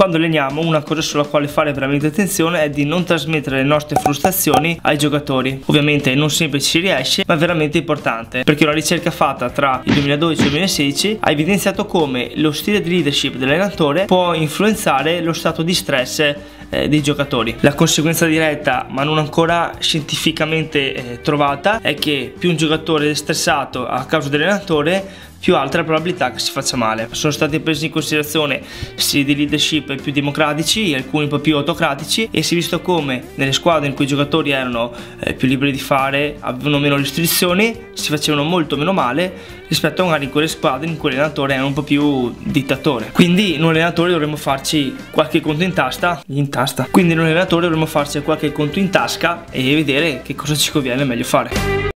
Quando alleniamo una cosa sulla quale fare veramente attenzione è di non trasmettere le nostre frustrazioni ai giocatori. Ovviamente non sempre ci riesce, ma è veramente importante, perché una ricerca fatta tra il 2012 e il 2016 ha evidenziato come lo stile di leadership dell'allenatore può influenzare lo stato di stress eh, dei giocatori. La conseguenza diretta, ma non ancora scientificamente eh, trovata, è che più un giocatore è stressato a causa dell'allenatore, più alta la probabilità che si faccia male. Sono stati presi in considerazione stili di leadership più democratici, alcuni un po' più autocratici e si è visto come nelle squadre in cui i giocatori erano eh, più liberi di fare, avevano meno restrizioni, si facevano molto meno male rispetto a magari in quelle squadre in cui l'allenatore era un po' più dittatore. Quindi noi allenatori dovremmo farci qualche conto in tasca, in tasca. Quindi noi allenatori dovremmo farci qualche conto in tasca e vedere che cosa ci conviene meglio fare.